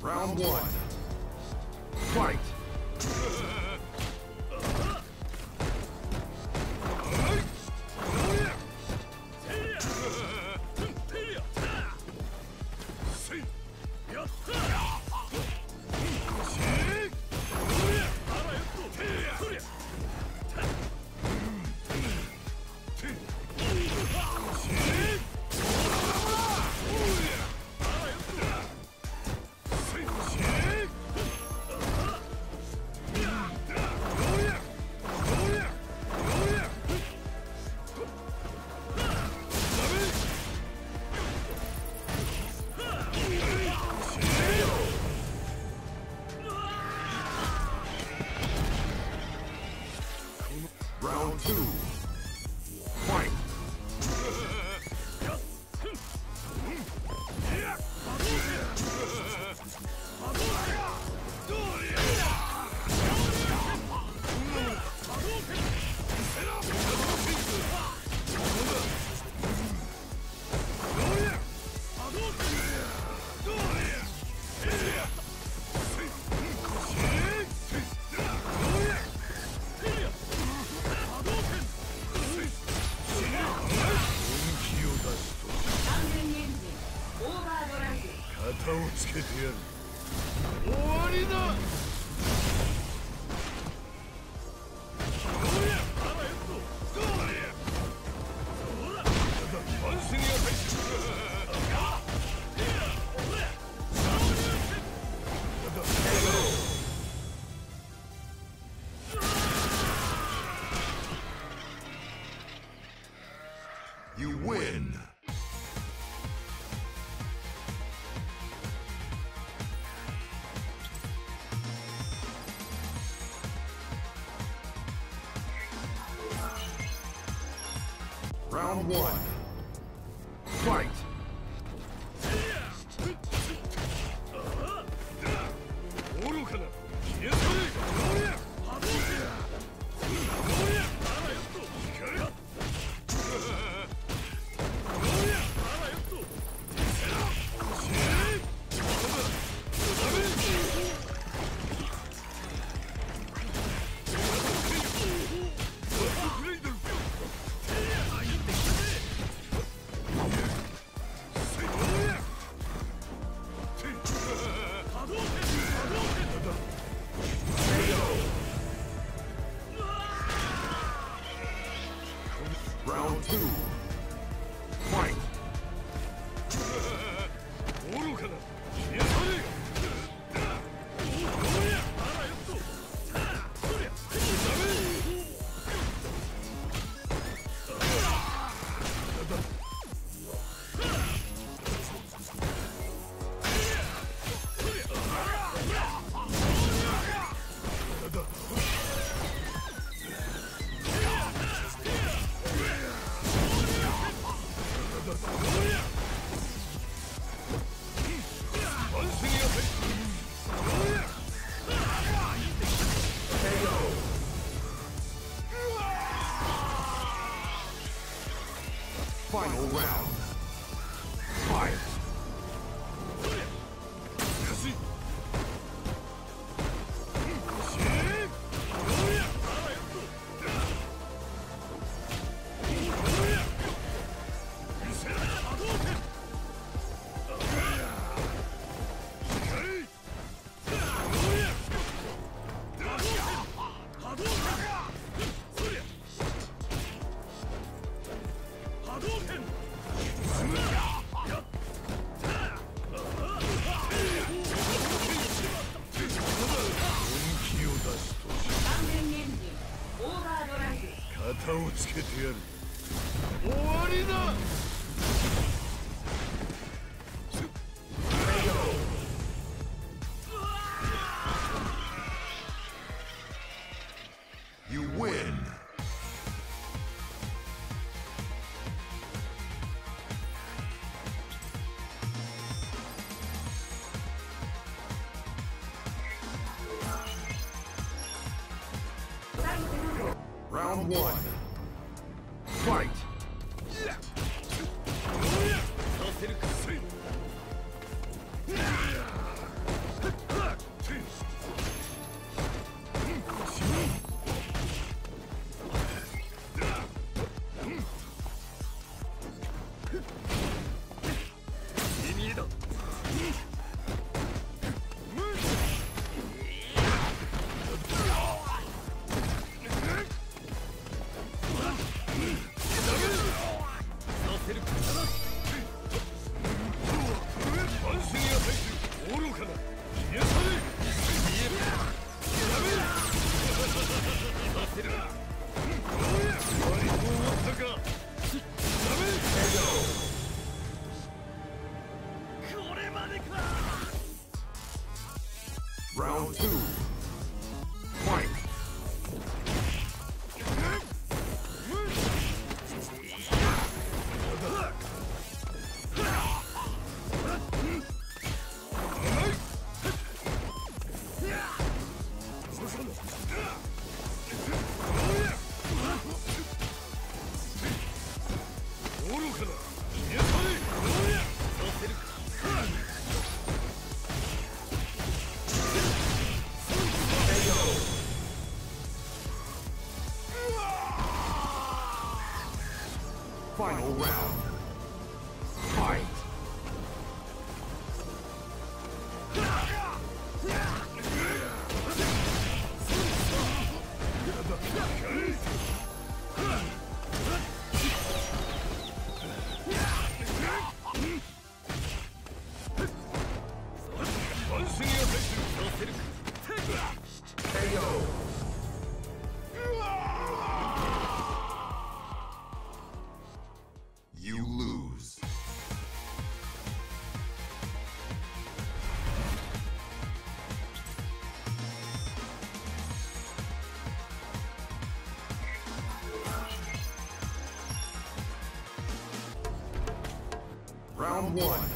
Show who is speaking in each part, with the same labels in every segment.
Speaker 1: Round one. Fight!
Speaker 2: 旗をつけてやる。終わりだ。Round one. One.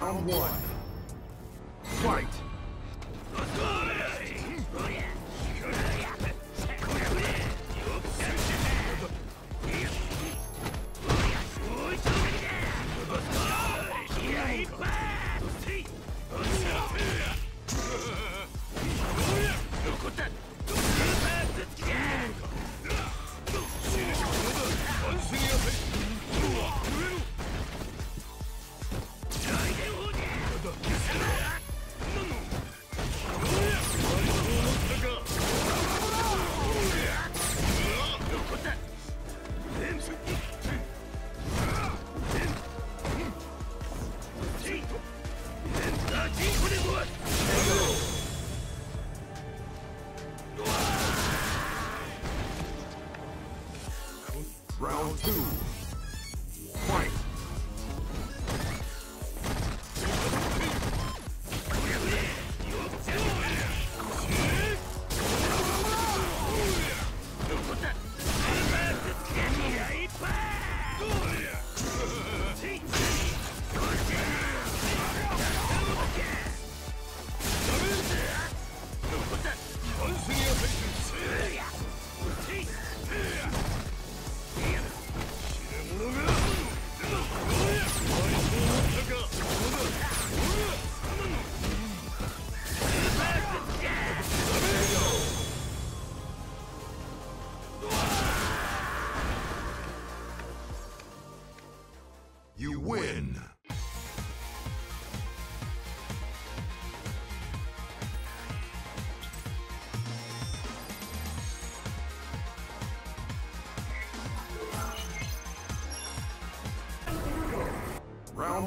Speaker 2: Round one. Fight.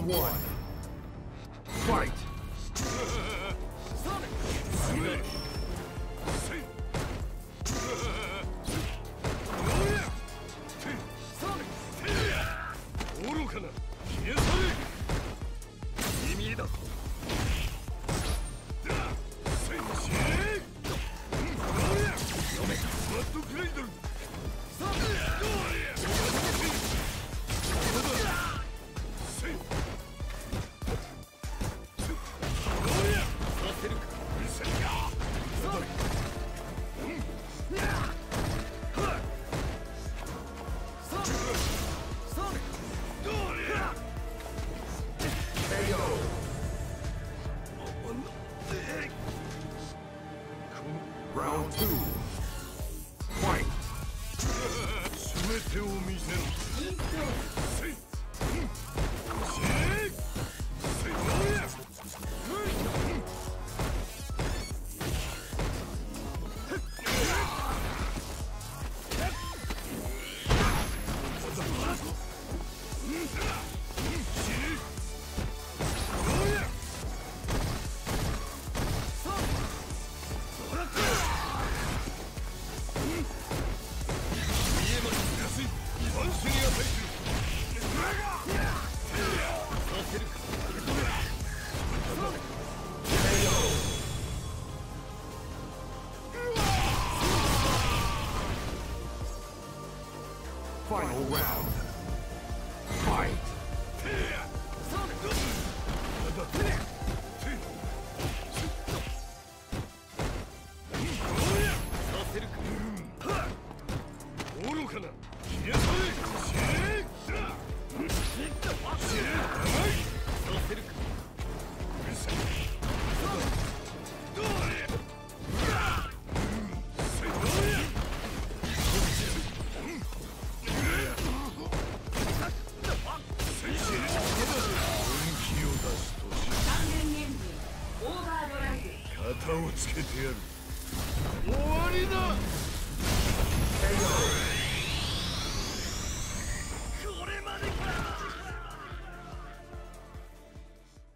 Speaker 2: One.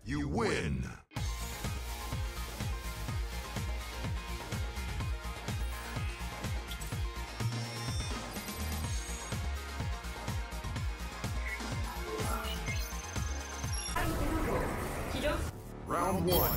Speaker 2: You win. Round one.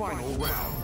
Speaker 2: Final round.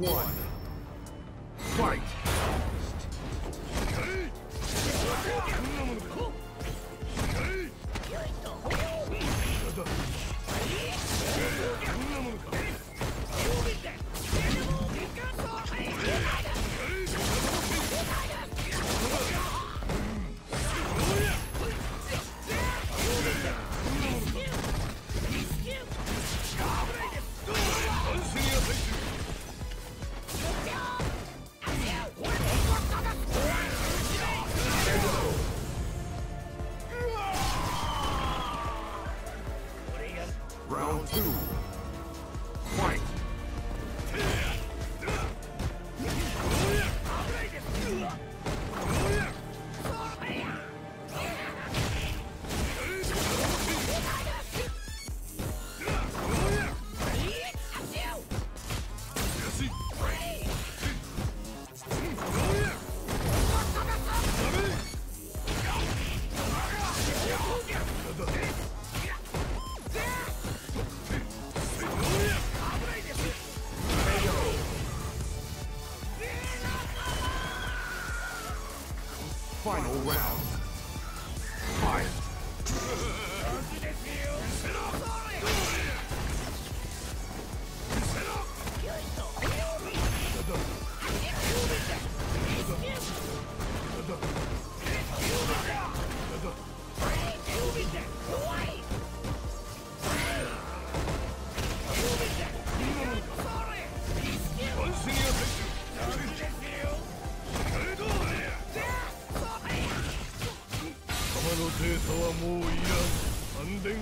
Speaker 3: one.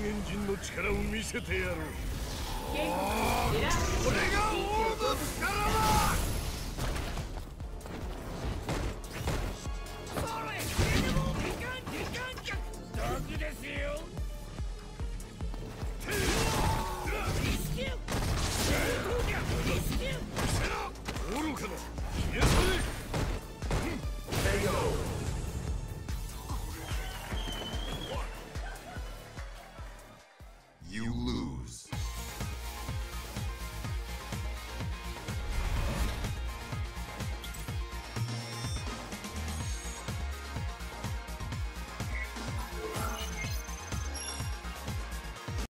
Speaker 3: エンジンの力を見せてやろうこれが王の力
Speaker 2: だ！